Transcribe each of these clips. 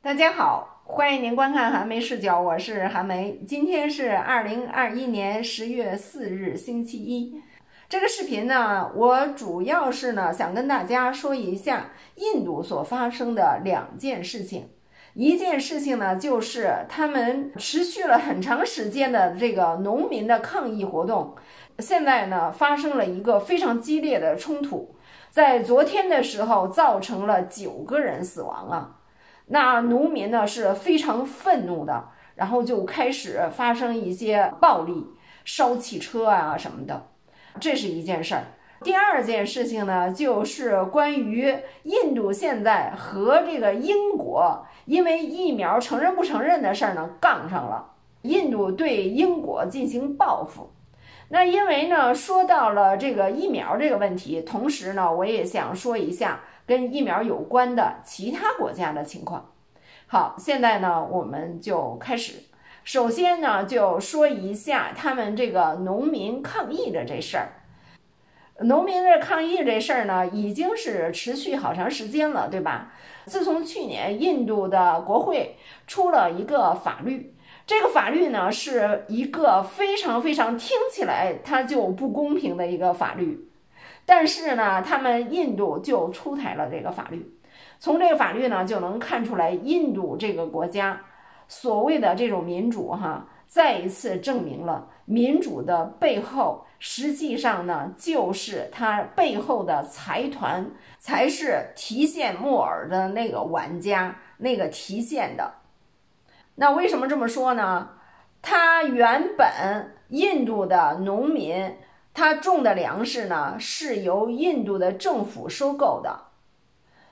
大家好，欢迎您观看韩梅视角，我是韩梅。今天是二零二一年十月四日，星期一。这个视频呢，我主要是呢想跟大家说一下印度所发生的两件事情。一件事情呢，就是他们持续了很长时间的这个农民的抗议活动，现在呢发生了一个非常激烈的冲突，在昨天的时候造成了九个人死亡啊。那农民呢是非常愤怒的，然后就开始发生一些暴力，烧汽车啊什么的，这是一件事儿。第二件事情呢，就是关于印度现在和这个英国因为疫苗承认不承认的事儿呢杠上了，印度对英国进行报复。那因为呢说到了这个疫苗这个问题，同时呢我也想说一下。跟疫苗有关的其他国家的情况。好，现在呢，我们就开始。首先呢，就说一下他们这个农民抗议的这事儿。农民的抗议这事儿呢，已经是持续好长时间了，对吧？自从去年印度的国会出了一个法律，这个法律呢，是一个非常非常听起来它就不公平的一个法律。但是呢，他们印度就出台了这个法律，从这个法律呢就能看出来，印度这个国家所谓的这种民主，哈，再一次证明了民主的背后，实际上呢就是它背后的财团才是提线木偶的那个玩家，那个提线的。那为什么这么说呢？它原本印度的农民。他种的粮食呢，是由印度的政府收购的。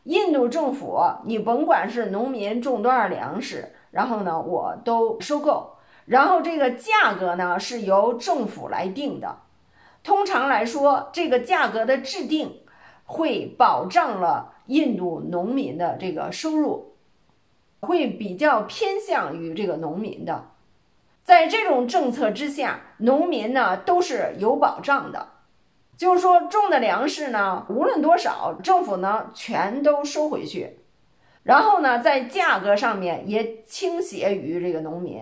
印度政府，你甭管是农民种多少粮食，然后呢，我都收购。然后这个价格呢，是由政府来定的。通常来说，这个价格的制定会保障了印度农民的这个收入，会比较偏向于这个农民的。在这种政策之下，农民呢都是有保障的，就是说种的粮食呢，无论多少，政府呢全都收回去，然后呢在价格上面也倾斜于这个农民，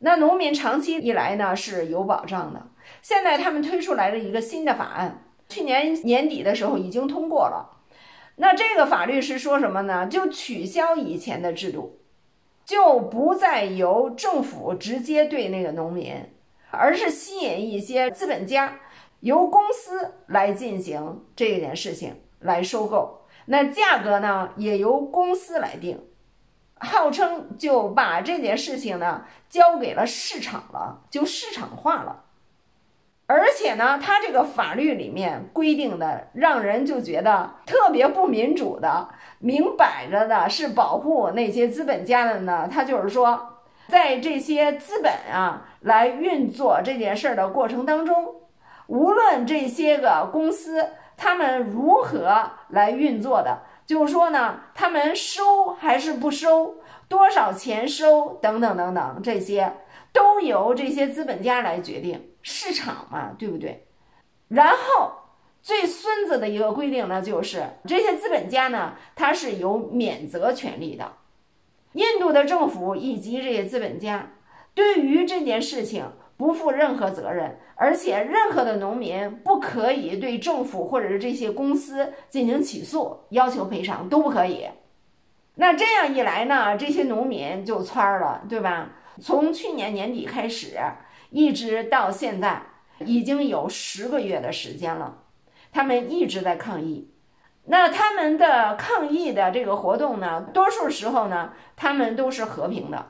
那农民长期以来呢是有保障的。现在他们推出来了一个新的法案，去年年底的时候已经通过了，那这个法律是说什么呢？就取消以前的制度。就不再由政府直接对那个农民，而是吸引一些资本家，由公司来进行这件事情来收购。那价格呢，也由公司来定，号称就把这件事情呢交给了市场了，就市场化了。而且呢，他这个法律里面规定的，让人就觉得特别不民主的，明摆着的是保护那些资本家的呢。他就是说，在这些资本啊来运作这件事儿的过程当中，无论这些个公司他们如何来运作的，就是说呢，他们收还是不收，多少钱收等等等等，这些都由这些资本家来决定。市场嘛，对不对？然后最孙子的一个规定呢，就是这些资本家呢，他是有免责权利的。印度的政府以及这些资本家对于这件事情不负任何责任，而且任何的农民不可以对政府或者是这些公司进行起诉，要求赔偿都不可以。那这样一来呢，这些农民就窜了，对吧？从去年年底开始。一直到现在已经有十个月的时间了，他们一直在抗议。那他们的抗议的这个活动呢，多数时候呢，他们都是和平的，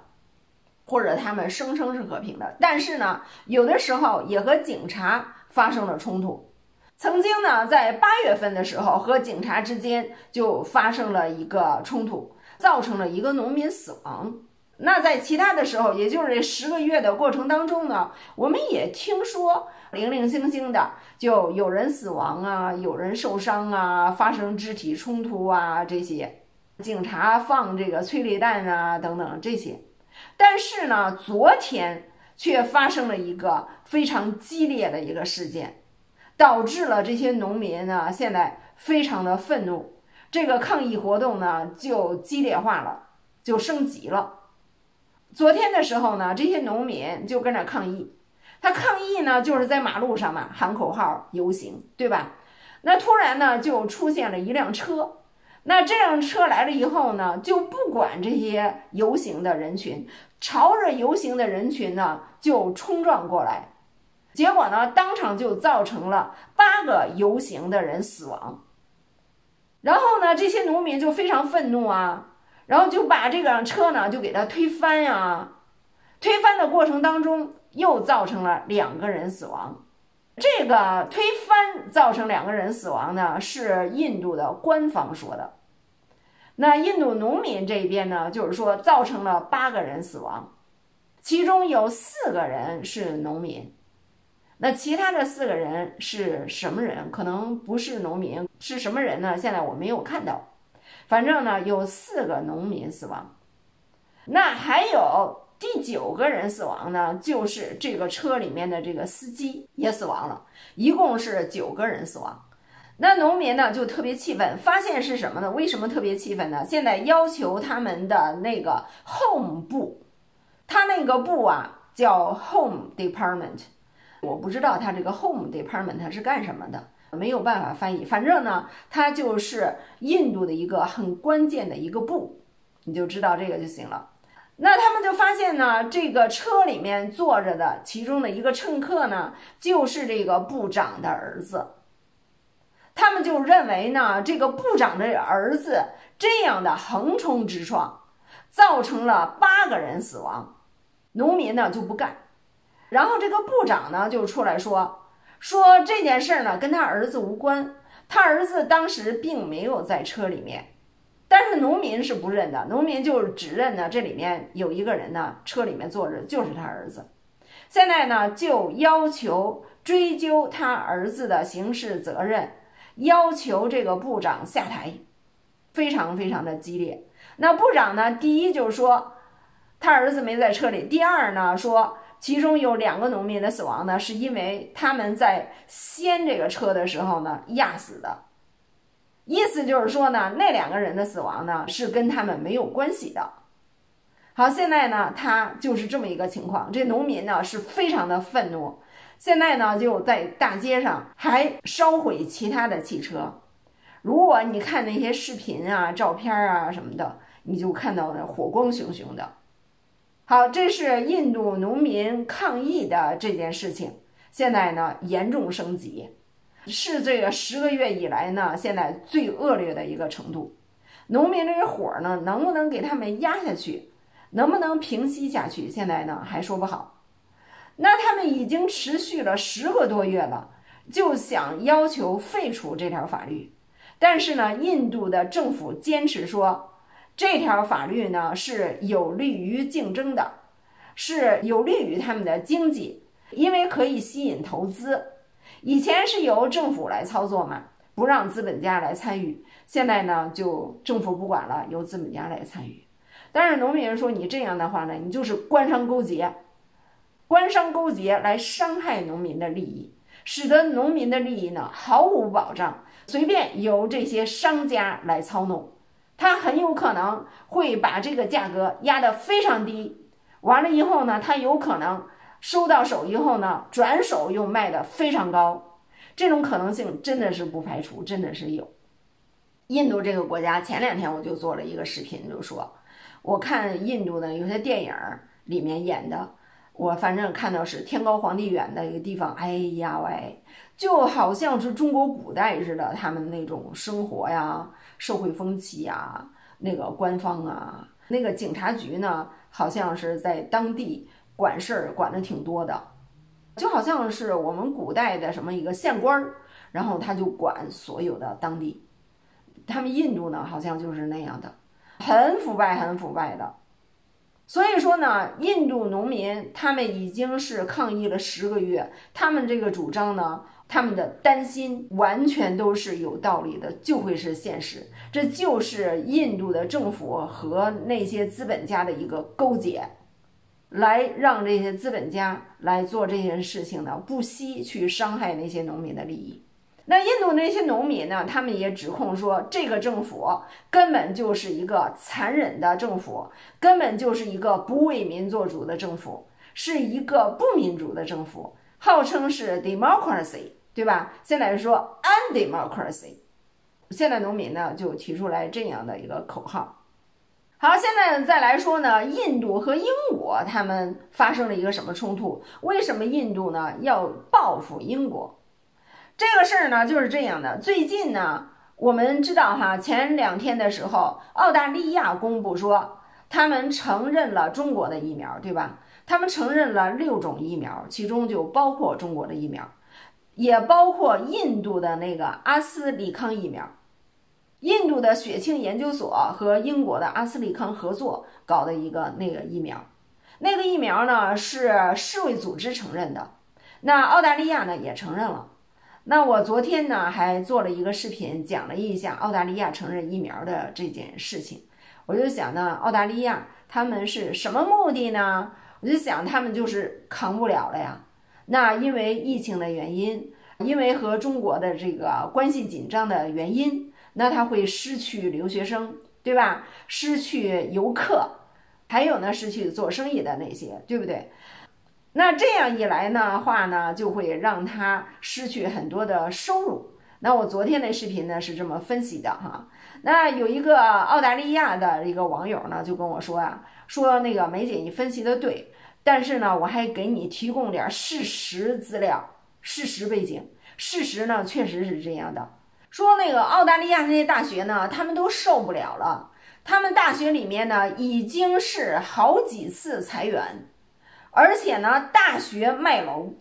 或者他们声称是和平的。但是呢，有的时候也和警察发生了冲突。曾经呢，在八月份的时候，和警察之间就发生了一个冲突，造成了一个农民死亡。那在其他的时候，也就是这十个月的过程当中呢，我们也听说零零星星的就有人死亡啊，有人受伤啊，发生肢体冲突啊，这些警察放这个催泪弹啊等等这些。但是呢，昨天却发生了一个非常激烈的一个事件，导致了这些农民呢现在非常的愤怒，这个抗议活动呢就激烈化了。就升级了。昨天的时候呢，这些农民就跟那抗议，他抗议呢就是在马路上嘛喊口号游行，对吧？那突然呢就出现了一辆车，那这辆车来了以后呢，就不管这些游行的人群，朝着游行的人群呢就冲撞过来。结果呢，当场就造成了八个游行的人死亡。然后呢，这些农民就非常愤怒啊，然后就把这辆车呢就给它推翻呀。推翻的过程当中，又造成了两个人死亡。这个推翻造成两个人死亡呢，是印度的官方说的。那印度农民这边呢，就是说造成了八个人死亡，其中有四个人是农民。那其他的四个人是什么人？可能不是农民，是什么人呢？现在我没有看到。反正呢，有四个农民死亡。那还有第九个人死亡呢，就是这个车里面的这个司机也死亡了，一共是九个人死亡。那农民呢就特别气愤，发现是什么呢？为什么特别气愤呢？现在要求他们的那个 home 部，他那个部啊叫 home department。我不知道他这个 home department 是干什么的，没有办法翻译。反正呢，它就是印度的一个很关键的一个部，你就知道这个就行了。那他们就发现呢，这个车里面坐着的其中的一个乘客呢，就是这个部长的儿子。他们就认为呢，这个部长的儿子这样的横冲直撞，造成了八个人死亡。农民呢就不干。然后这个部长呢就出来说，说这件事呢跟他儿子无关，他儿子当时并没有在车里面，但是农民是不认的，农民就只认呢这里面有一个人呢车里面坐着就是他儿子，现在呢就要求追究他儿子的刑事责任，要求这个部长下台，非常非常的激烈。那部长呢，第一就是说他儿子没在车里，第二呢说。其中有两个农民的死亡呢，是因为他们在掀这个车的时候呢压死的。意思就是说呢，那两个人的死亡呢是跟他们没有关系的。好，现在呢，他就是这么一个情况。这农民呢是非常的愤怒，现在呢就在大街上还烧毁其他的汽车。如果你看那些视频啊、照片啊什么的，你就看到那火光熊熊的。好，这是印度农民抗议的这件事情，现在呢严重升级，是这个十个月以来呢现在最恶劣的一个程度。农民这个火呢能不能给他们压下去，能不能平息下去，现在呢还说不好。那他们已经持续了十个多月了，就想要求废除这条法律，但是呢，印度的政府坚持说。这条法律呢是有利于竞争的，是有利于他们的经济，因为可以吸引投资。以前是由政府来操作嘛，不让资本家来参与。现在呢，就政府不管了，由资本家来参与。但是农民说，你这样的话呢，你就是官商勾结，官商勾结来伤害农民的利益，使得农民的利益呢毫无保障，随便由这些商家来操弄。他很有可能会把这个价格压得非常低，完了以后呢，他有可能收到手以后呢，转手又卖得非常高，这种可能性真的是不排除，真的是有。印度这个国家，前两天我就做了一个视频，就说我看印度的有些电影里面演的，我反正看到是天高皇帝远的一个地方，哎呀喂，就好像是中国古代似的，他们那种生活呀。社会风气呀，那个官方啊，那个警察局呢，好像是在当地管事儿管的挺多的，就好像是我们古代的什么一个县官儿，然后他就管所有的当地。他们印度呢，好像就是那样的，很腐败，很腐败的。所以说呢，印度农民他们已经是抗议了十个月，他们这个主张呢。他们的担心完全都是有道理的，就会是现实。这就是印度的政府和那些资本家的一个勾结，来让这些资本家来做这件事情呢，不惜去伤害那些农民的利益。那印度那些农民呢，他们也指控说，这个政府根本就是一个残忍的政府，根本就是一个不为民做主的政府，是一个不民主的政府，号称是 democracy，对吧？现在说 undemocracy，现在农民呢就提出来这样的一个口号。好，现在再来说呢，印度和英国他们发生了一个什么冲突？为什么印度呢要报复英国？这个事儿呢就是这样的。最近呢，我们知道哈，前两天的时候，澳大利亚公布说他们承认了中国的疫苗，对吧？他们承认了六种疫苗，其中就包括中国的疫苗，也包括印度的那个阿斯利康疫苗。印度的血清研究所和英国的阿斯利康合作搞的一个那个疫苗，那个疫苗呢是世卫组织承认的，那澳大利亚呢也承认了。那我昨天呢还做了一个视频，讲了一下澳大利亚承认疫苗的这件事情。我就想呢，澳大利亚他们是什么目的呢？我就想他们就是扛不了了呀。那因为疫情的原因，因为和中国的这个关系紧张的原因。那他会失去留学生，对吧？失去游客，还有呢，失去做生意的那些，对不对？那这样一来呢话呢，就会让他失去很多的收入。那我昨天的视频呢是这么分析的哈。那有一个澳大利亚的一个网友呢就跟我说啊，说那个梅姐你分析的对，但是呢我还给你提供点事实资料、事实背景。事实呢确实是这样的。说那个澳大利亚那些大学呢，他们都受不了了。他们大学里面呢，已经是好几次裁员，而且呢，大学卖楼。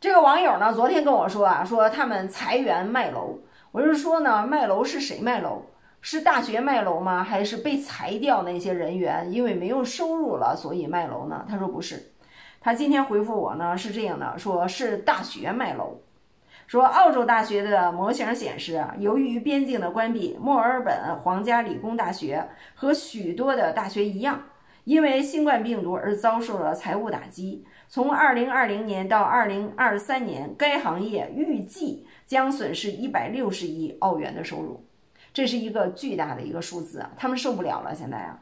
这个网友呢，昨天跟我说啊，说他们裁员卖楼。我就说呢，卖楼是谁卖楼？是大学卖楼吗？还是被裁掉那些人员因为没有收入了，所以卖楼呢？他说不是。他今天回复我呢是这样的，说是大学卖楼。说，澳洲大学的模型显示，由于边境的关闭，墨尔本皇家理工大学和许多的大学一样，因为新冠病毒而遭受了财务打击。从2020年到2023年，该行业预计将损失160亿澳元的收入，这是一个巨大的一个数字啊！他们受不了了，现在啊，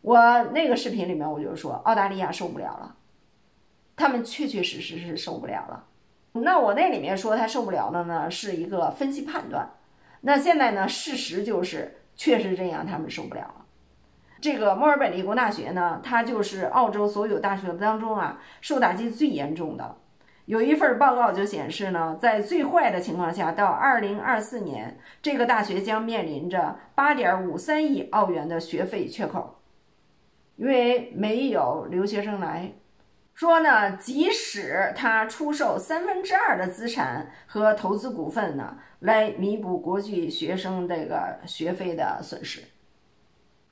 我那个视频里面我就说，澳大利亚受不了了，他们确确实实是受不了了。那我那里面说他受不了的呢，是一个分析判断。那现在呢，事实就是确实这样，他们受不了了。这个墨尔本理工大学呢，它就是澳洲所有大学当中啊，受打击最严重的。有一份报告就显示呢，在最坏的情况下，到二零二四年，这个大学将面临着八点五三亿澳元的学费缺口，因为没有留学生来。说呢，即使他出售三分之二的资产和投资股份呢，来弥补国际学生这个学费的损失，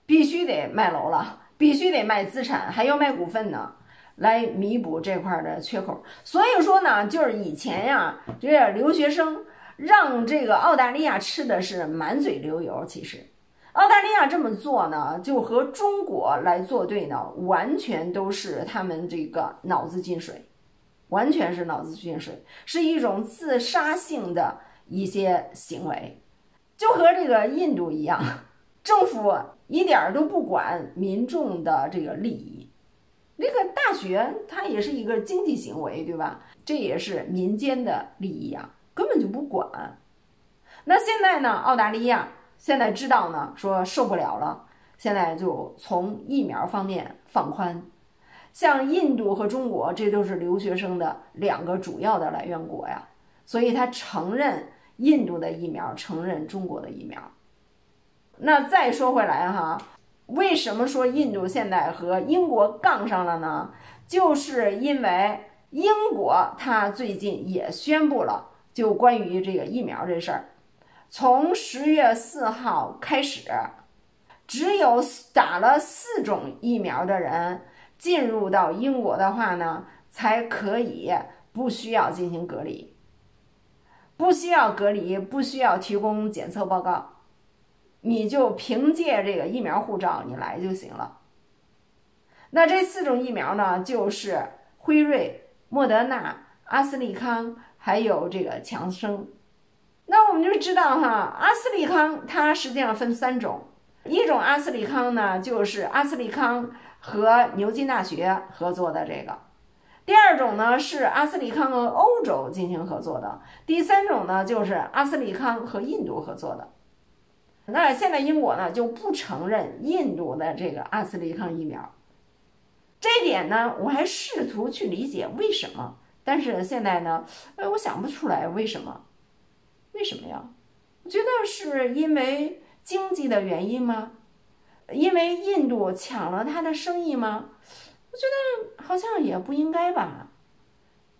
必须得卖楼了，必须得卖资产，还要卖股份呢，来弥补这块的缺口。所以说呢，就是以前呀，这留学生让这个澳大利亚吃的是满嘴流油，其实。澳大利亚这么做呢，就和中国来作对呢，完全都是他们这个脑子进水，完全是脑子进水，是一种自杀性的一些行为，就和这个印度一样，政府一点都不管民众的这个利益，那个大学它也是一个经济行为，对吧？这也是民间的利益啊，根本就不管。那现在呢，澳大利亚。现在知道呢，说受不了了，现在就从疫苗方面放宽。像印度和中国，这都是留学生的两个主要的来源国呀，所以他承认印度的疫苗，承认中国的疫苗。那再说回来哈，为什么说印度现在和英国杠上了呢？就是因为英国它最近也宣布了，就关于这个疫苗这事儿。从十月四号开始，只有打了四种疫苗的人进入到英国的话呢，才可以不需要进行隔离，不需要隔离，不需要提供检测报告，你就凭借这个疫苗护照你来就行了。那这四种疫苗呢，就是辉瑞、莫德纳、阿斯利康，还有这个强生。那我们就知道哈，阿斯利康它实际上分三种，一种阿斯利康呢，就是阿斯利康和牛津大学合作的这个；第二种呢是阿斯利康和欧洲进行合作的；第三种呢就是阿斯利康和印度合作的。那现在英国呢就不承认印度的这个阿斯利康疫苗，这一点呢我还试图去理解为什么，但是现在呢，哎，我想不出来为什么。为什么呀？我觉得是因为经济的原因吗？因为印度抢了他的生意吗？我觉得好像也不应该吧。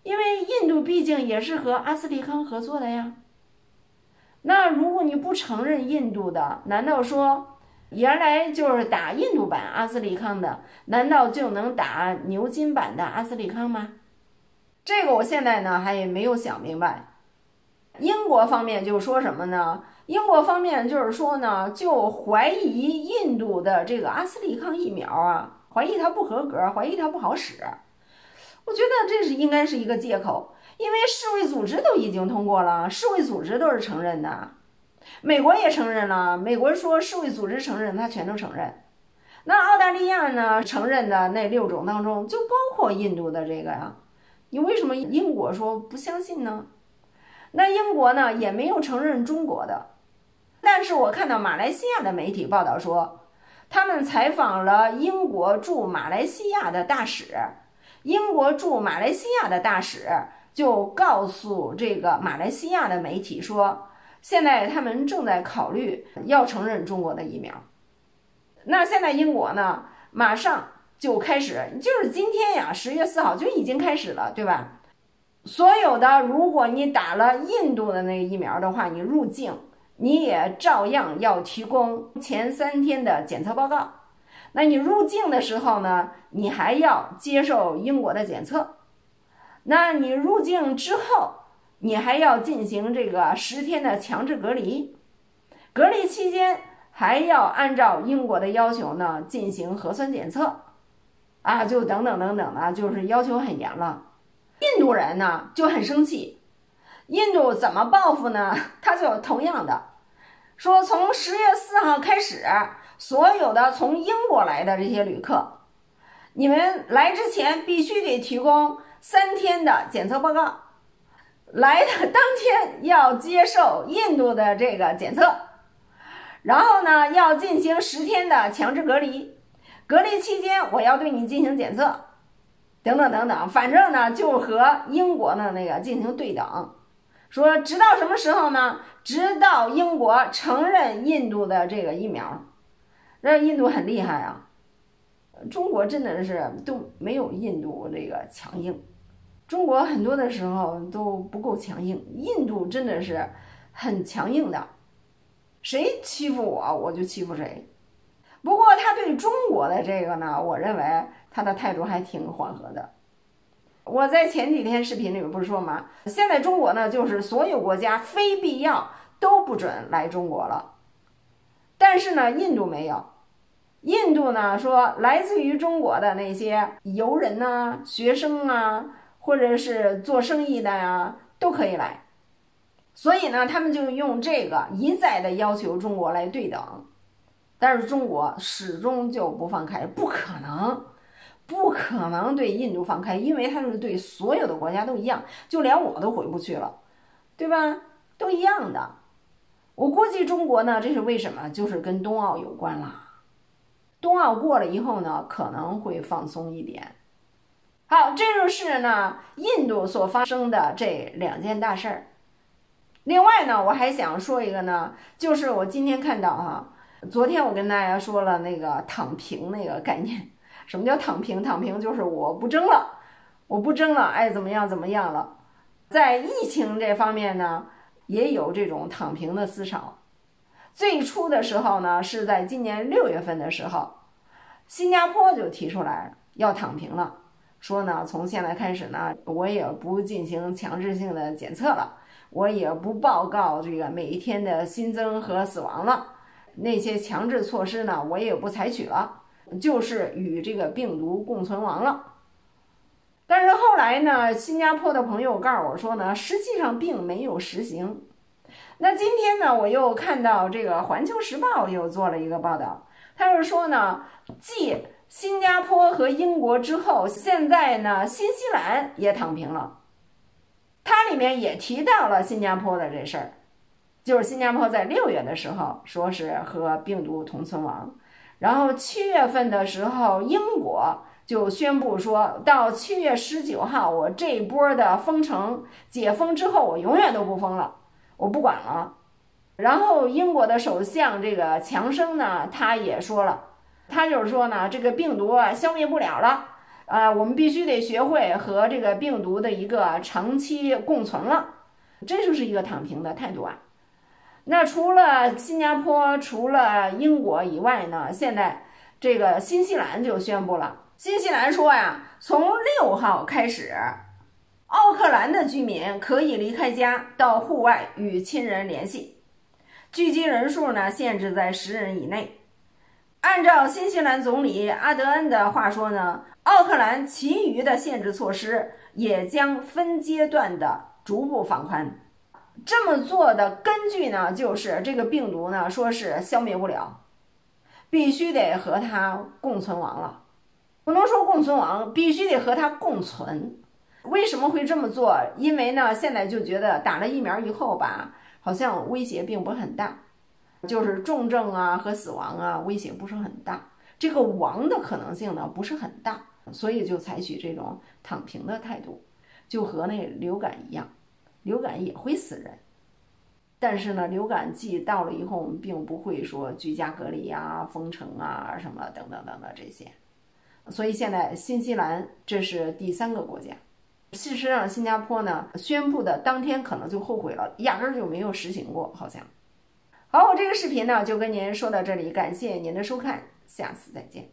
因为印度毕竟也是和阿斯利康合作的呀。那如果你不承认印度的，难道说原来就是打印度版阿斯利康的，难道就能打牛津版的阿斯利康吗？这个我现在呢还没有想明白。英国方面就说什么呢？英国方面就是说呢，就怀疑印度的这个阿斯利康疫苗啊，怀疑它不合格，怀疑它不好使。我觉得这是应该是一个借口，因为世卫组织都已经通过了，世卫组织都是承认的，美国也承认了，美国说世卫组织承认，他全都承认。那澳大利亚呢，承认的那六种当中就包括印度的这个呀，你为什么英国说不相信呢？那英国呢也没有承认中国的，但是我看到马来西亚的媒体报道说，他们采访了英国驻马来西亚的大使，英国驻马来西亚的大使就告诉这个马来西亚的媒体说，现在他们正在考虑要承认中国的疫苗。那现在英国呢，马上就开始，就是今天呀，十月四号就已经开始了，对吧？所有的，如果你打了印度的那个疫苗的话，你入境你也照样要提供前三天的检测报告。那你入境的时候呢，你还要接受英国的检测。那你入境之后，你还要进行这个十天的强制隔离，隔离期间还要按照英国的要求呢进行核酸检测，啊，就等等等等的，就是要求很严了。印度人呢就很生气，印度怎么报复呢？他就同样的说，从十月四号开始，所有的从英国来的这些旅客，你们来之前必须得提供三天的检测报告，来的当天要接受印度的这个检测，然后呢要进行十天的强制隔离，隔离期间我要对你进行检测。等等等等，反正呢，就和英国的那个进行对等，说直到什么时候呢？直到英国承认印度的这个疫苗，那印度很厉害啊，中国真的是都没有印度这个强硬，中国很多的时候都不够强硬，印度真的是很强硬的，谁欺负我，我就欺负谁。不过他对中国的这个呢，我认为他的态度还挺缓和的。我在前几天视频里面不是说吗？现在中国呢，就是所有国家非必要都不准来中国了。但是呢，印度没有，印度呢说来自于中国的那些游人呐、学生啊，或者是做生意的呀，都可以来。所以呢，他们就用这个一再的要求中国来对等。但是中国始终就不放开，不可能，不可能对印度放开，因为它是对所有的国家都一样，就连我都回不去了，对吧？都一样的。我估计中国呢，这是为什么？就是跟冬奥有关了。冬奥过了以后呢，可能会放松一点。好，这就是呢印度所发生的这两件大事儿。另外呢，我还想说一个呢，就是我今天看到哈。昨天我跟大家说了那个躺平那个概念，什么叫躺平？躺平就是我不争了，我不争了，爱怎么样怎么样了。在疫情这方面呢，也有这种躺平的思潮。最初的时候呢，是在今年六月份的时候，新加坡就提出来要躺平了，说呢，从现在开始呢，我也不进行强制性的检测了，我也不报告这个每一天的新增和死亡了。那些强制措施呢，我也不采取了，就是与这个病毒共存亡了。但是后来呢，新加坡的朋友告诉我说呢，实际上并没有实行。那今天呢，我又看到这个《环球时报》又做了一个报道，他是说呢，继新加坡和英国之后，现在呢，新西兰也躺平了。它里面也提到了新加坡的这事儿，就是新加坡在六月的时候说是和病毒同存亡，然后七月份的时候，英国就宣布说到七月十九号，我这一波的封城解封之后，我永远都不封了。我不管了，然后英国的首相这个强生呢，他也说了，他就是说呢，这个病毒啊消灭不了了，啊，我们必须得学会和这个病毒的一个长期共存了，这就是一个躺平的态度啊。那除了新加坡、除了英国以外呢，现在这个新西兰就宣布了，新西兰说呀，从六号开始。奥克兰的居民可以离开家到户外与亲人联系，聚集人数呢限制在十人以内。按照新西兰总理阿德恩的话说呢，奥克兰其余的限制措施也将分阶段的逐步放宽。这么做的根据呢，就是这个病毒呢说是消灭不了，必须得和它共存亡了。不能说共存亡，必须得和它共存。为什么会这么做？因为呢，现在就觉得打了疫苗以后吧，好像威胁并不很大，就是重症啊和死亡啊威胁不是很大，这个亡的可能性呢不是很大，所以就采取这种躺平的态度，就和那流感一样，流感也会死人，但是呢，流感季到了以后，我们并不会说居家隔离啊、封城啊什么等等等等这些，所以现在新西兰这是第三个国家。事实上，新加坡呢宣布的当天可能就后悔了，压根儿就没有实行过，好像。好，我这个视频呢就跟您说到这里，感谢您的收看，下次再见。